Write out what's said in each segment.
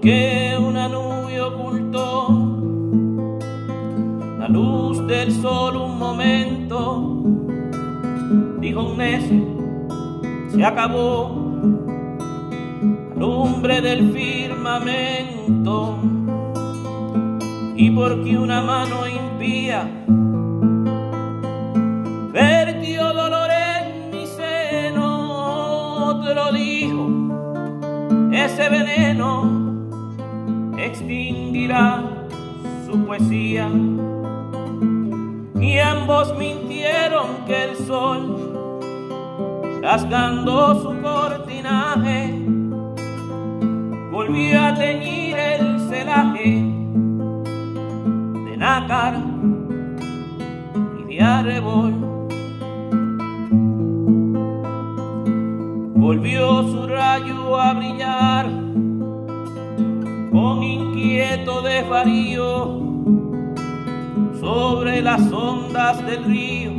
que una nube ocultó la luz del sol un momento, dijo un necio, se acabó la lumbre del firmamento. Y porque una mano impía vertió dolor en mi seno, otro dijo, ese veneno extinguirá su poesía. Y ambos mintieron que el sol, rasgando su cortinaje, volvió a teñir el celaje de nácar y de arrebol. Volvió su rayo a brillar con inquieto desvarío sobre las ondas del río,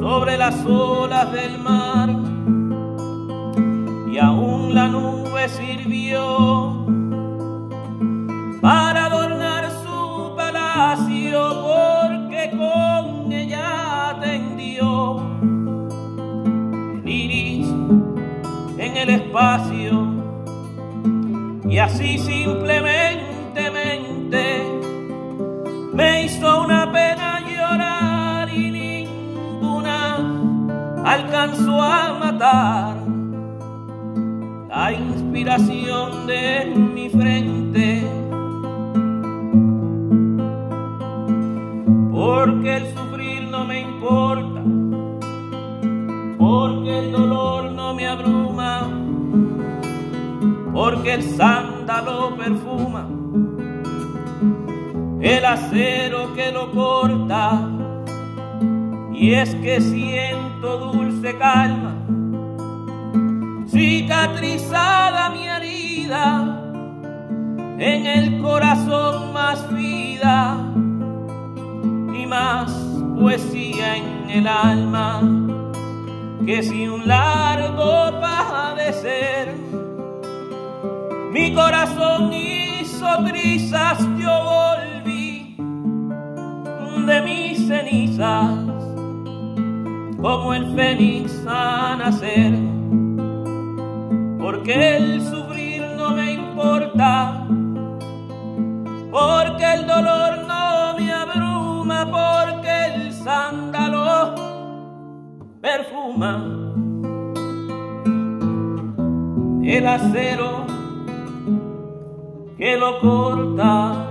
sobre las olas del mar, y aún la nube sirvió para adornar su palacio, porque con ella tendió el iris en el espacio y así simplemente me hizo una pena llorar y ninguna alcanzó a matar la inspiración de mi frente. Porque el sufrir no me importa, porque el dolor porque el sándalo perfuma. El acero que lo corta y es que siento dulce calma. Cicatrizada mi herida en el corazón más vida y más poesía en el alma que si un largo padecer mi corazón hizo trizas, yo volví de mis cenizas, como el fénix a nacer, porque el sufrir no me importa, porque el dolor no me abruma, porque el sándalo perfuma. El acero que lo corta.